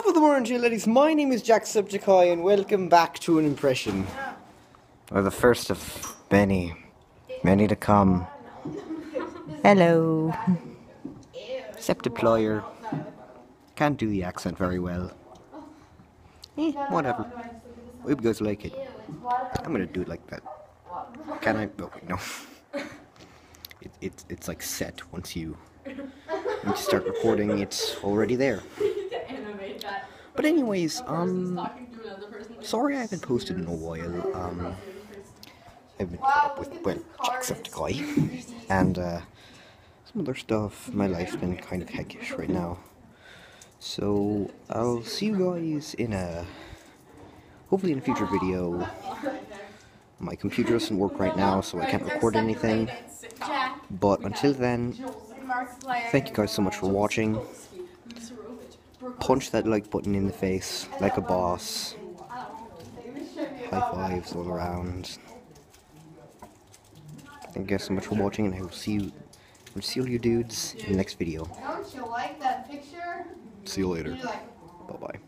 Top of the morning, to you ladies. My name is Jack Jacksepticeye, and welcome back to an impression. Or the first of many, many to come. Hello. Septiplier. Can't do the accent very well. Eh, whatever. Hope you guys like it. I'm gonna do it like that. Can I? Wait, no. It, it, it's like set once you, once you start recording, it's already there. But anyways, um, sorry I haven't posted in a while. Um, I've been caught up with, well, Jacksepticeye, and, uh, some other stuff. My life's been kind of heckish right now. So, I'll see you guys in a, hopefully in a future video. My computer doesn't work right now, so I can't record anything. But until then, thank you guys so much for watching. Punch that like button in the face like a boss. High fives all around. Thank you guys so much for watching, and I will see you. I'll see all you dudes in the next video. Don't you like that picture? See you later. Bye bye.